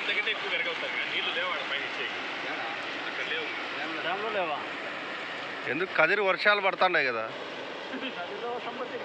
అంతకంటే ఎక్కువ పెరగవుతారు నీళ్ళు లేవు ఆడ పైన అక్కడ లేవు. డ్యామ్లో లేవా? ఎందుకు? కదిరి వర్షాలు పడుతున్నాయి కదా. నదిలో సంపత్తికి